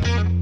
Bye.